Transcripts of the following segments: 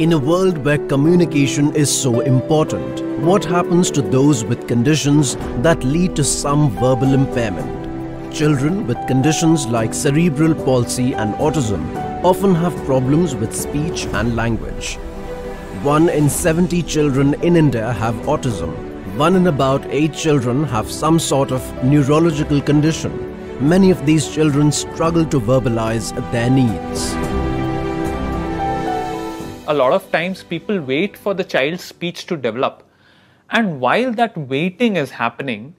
In a world where communication is so important, what happens to those with conditions that lead to some verbal impairment? Children with conditions like cerebral palsy and autism often have problems with speech and language. One in 70 children in India have autism. One in about 8 children have some sort of neurological condition. Many of these children struggle to verbalize their needs a lot of times people wait for the child's speech to develop. And while that waiting is happening,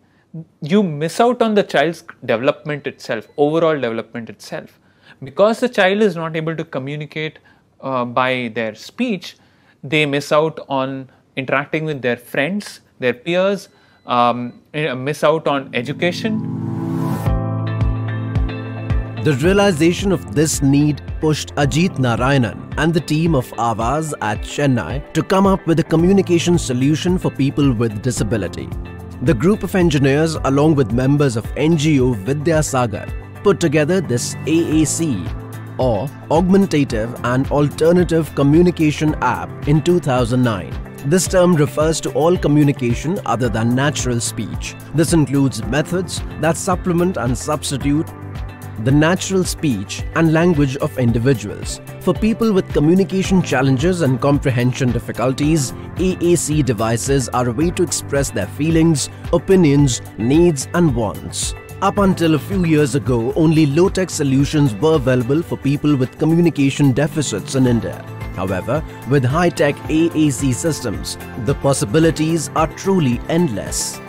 you miss out on the child's development itself, overall development itself. Because the child is not able to communicate uh, by their speech, they miss out on interacting with their friends, their peers, um, miss out on education. The realization of this need pushed Ajit Narayanan and the team of Avaz at Chennai to come up with a communication solution for people with disability. The group of engineers along with members of NGO Vidya Sagar put together this AAC or Augmentative and Alternative Communication App in 2009. This term refers to all communication other than natural speech. This includes methods that supplement and substitute the natural speech and language of individuals. For people with communication challenges and comprehension difficulties, AAC devices are a way to express their feelings, opinions, needs and wants. Up until a few years ago, only low-tech solutions were available for people with communication deficits in India. However, with high-tech AAC systems, the possibilities are truly endless.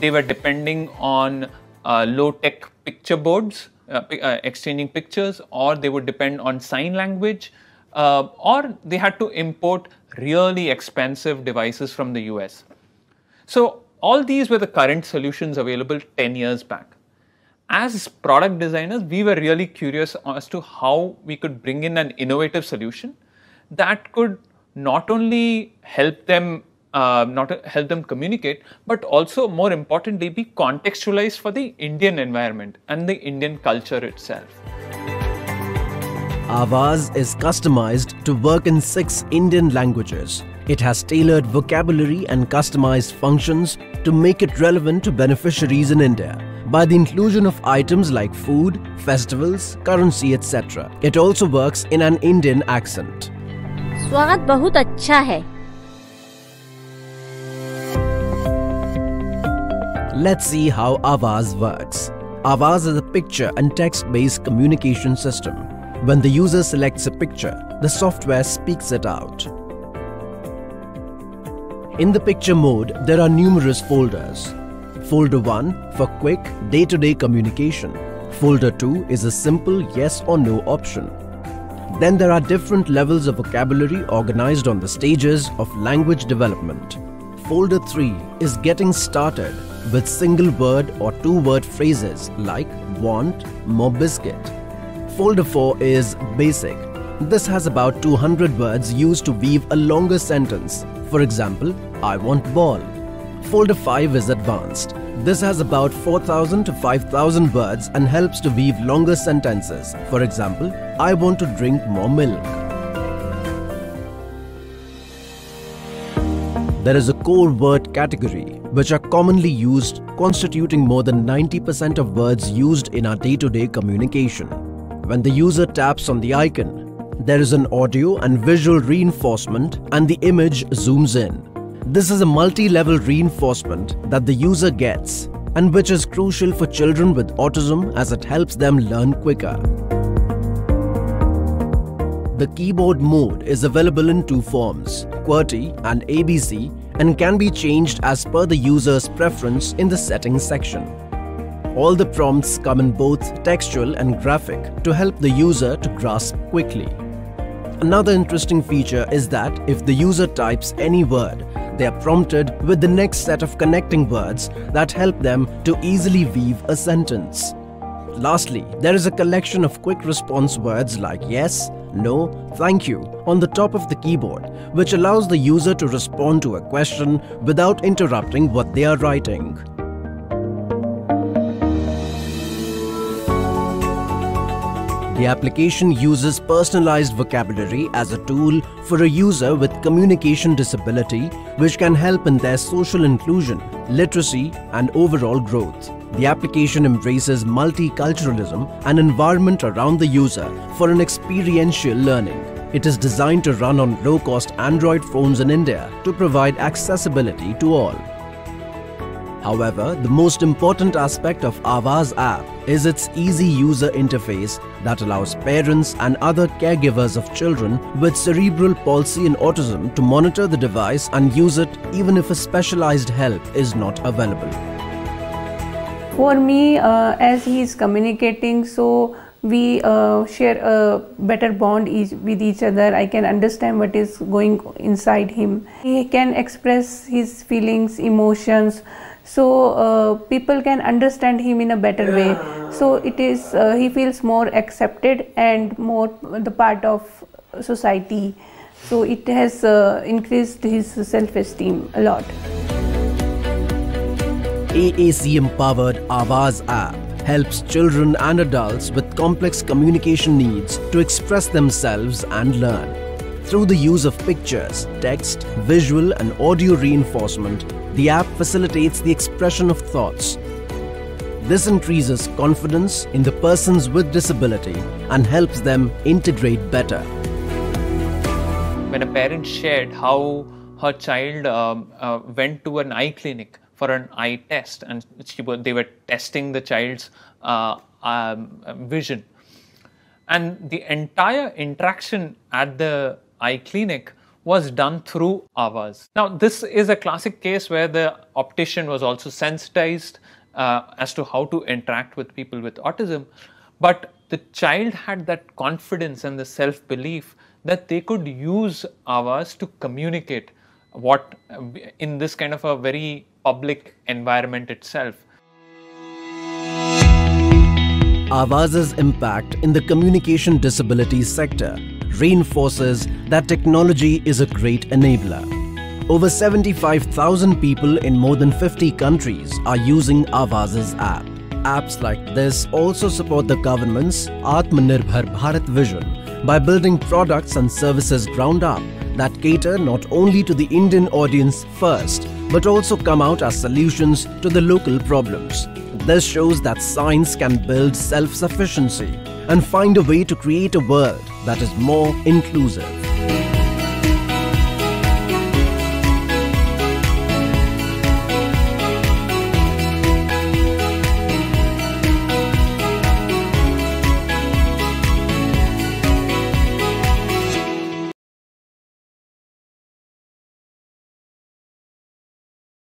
They were depending on uh, low-tech picture boards exchanging pictures or they would depend on sign language uh, or they had to import really expensive devices from the US. So all these were the current solutions available 10 years back. As product designers, we were really curious as to how we could bring in an innovative solution that could not only help them uh, not help them communicate, but also more importantly be contextualized for the Indian environment and the Indian culture itself. Awaaz is customized to work in six Indian languages. It has tailored vocabulary and customized functions to make it relevant to beneficiaries in India by the inclusion of items like food, festivals, currency, etc. It also works in an Indian accent. स्वागत बहुत अच्छा है Let's see how Avaz works. Avaz is a picture and text-based communication system. When the user selects a picture, the software speaks it out. In the picture mode, there are numerous folders. Folder 1 for quick day-to-day -day communication. Folder 2 is a simple yes or no option. Then there are different levels of vocabulary organized on the stages of language development. Folder 3 is getting started with single word or two word phrases like want, more biscuit. Folder 4 is basic. This has about 200 words used to weave a longer sentence. For example, I want ball. Folder 5 is advanced. This has about 4000 to 5000 words and helps to weave longer sentences. For example, I want to drink more milk. There is a core word category which are commonly used constituting more than 90% of words used in our day-to-day -day communication. When the user taps on the icon, there is an audio and visual reinforcement and the image zooms in. This is a multi-level reinforcement that the user gets and which is crucial for children with autism as it helps them learn quicker. The keyboard mode is available in two forms, QWERTY and ABC and can be changed as per the user's preference in the settings section. All the prompts come in both textual and graphic to help the user to grasp quickly. Another interesting feature is that if the user types any word, they are prompted with the next set of connecting words that help them to easily weave a sentence. Lastly, there is a collection of quick response words like yes, no, thank you on the top of the keyboard, which allows the user to respond to a question without interrupting what they are writing. The application uses personalized vocabulary as a tool for a user with communication disability, which can help in their social inclusion, literacy, and overall growth. The application embraces multiculturalism and environment around the user for an experiential learning. It is designed to run on low-cost Android phones in India to provide accessibility to all. However, the most important aspect of Avaz app is its easy user interface that allows parents and other caregivers of children with cerebral palsy and autism to monitor the device and use it even if a specialized help is not available. For me, uh, as he is communicating, so we uh, share a better bond each, with each other. I can understand what is going inside him. He can express his feelings, emotions so uh, people can understand him in a better way so it is uh, he feels more accepted and more the part of society so it has uh, increased his self-esteem a lot AAC empowered Avaz app helps children and adults with complex communication needs to express themselves and learn. Through the use of pictures, text, visual and audio reinforcement, the app facilitates the expression of thoughts. This increases confidence in the persons with disability and helps them integrate better. When a parent shared how her child um, uh, went to an eye clinic for an eye test and she, they were testing the child's uh, um, vision. And the entire interaction at the eye clinic was done through Avaz. Now, this is a classic case where the optician was also sensitized uh, as to how to interact with people with autism, but the child had that confidence and the self belief that they could use Avaz to communicate what in this kind of a very public environment itself. Avaz's impact in the communication disability sector reinforces that technology is a great enabler. Over 75,000 people in more than 50 countries are using Avaz's app. Apps like this also support the government's Atmanirbhar Bharat vision by building products and services ground up that cater not only to the Indian audience first, but also come out as solutions to the local problems. This shows that science can build self-sufficiency and find a way to create a world that is more inclusive.